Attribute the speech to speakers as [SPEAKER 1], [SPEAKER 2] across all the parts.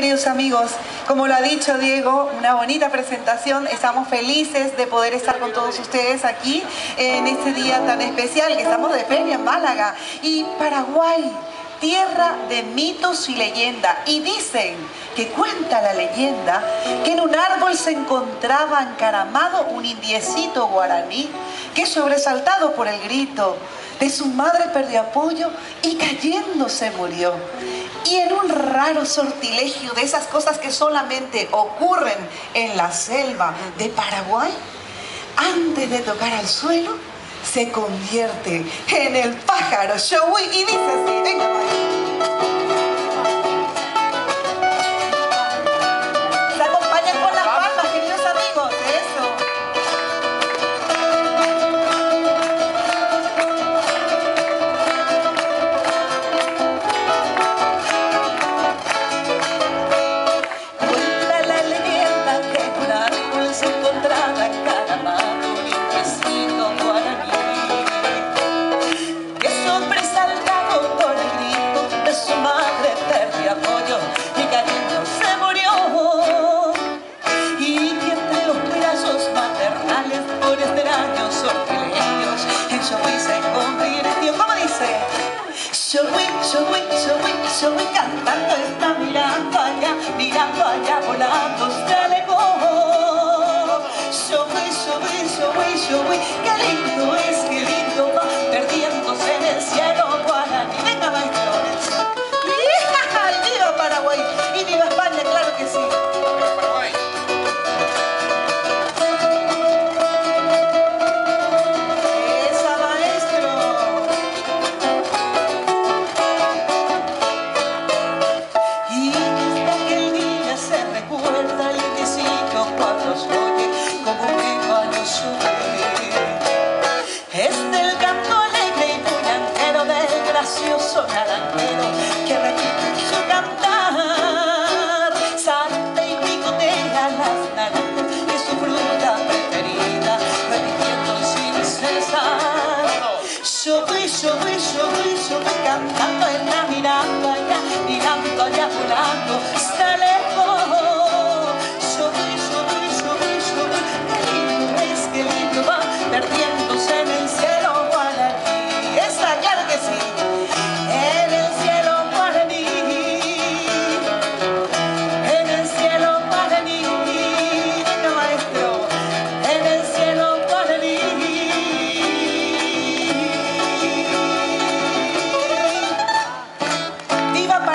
[SPEAKER 1] Queridos amigos, como lo ha dicho Diego, una bonita presentación. Estamos felices de poder estar con todos ustedes aquí en este día tan especial que estamos de feria en Málaga. Y Paraguay, tierra de mitos y leyenda. Y dicen que cuenta la leyenda que en un árbol se encontraba encaramado un indiecito guaraní que sobresaltado por el grito de su madre perdió apoyo y cayendo se murió. Y en un raro sortilegio de esas cosas que solamente ocurren en la selva de Paraguay, antes de tocar al suelo, se convierte en el pájaro. Showy y dice así, venga, Yo voy, yo voy, yo voy, yo voy cantando, está mirando allá, mirando allá, volando, que repite su cantar. Salta y picotea las naranjas y su fruta preferida, repitiendo sin cesar. Yo voy, yo voy cantando en la mirando allá, mirando allá volando, está lejos.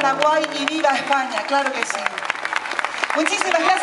[SPEAKER 1] Paraguay y viva España, claro que sí. Muchísimas gracias.